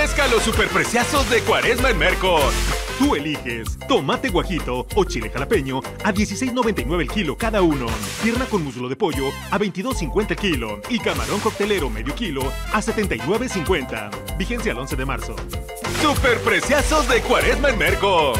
Pesca los superpreciazos de Cuaresma en Merco. Tú eliges tomate guajito o chile jalapeño a 16.99 el kilo cada uno. Pierna con muslo de pollo a 22.50 el kilo. Y camarón coctelero medio kilo a 79.50. Vigencia al 11 de marzo. Superpreciazos de Cuaresma en Merco.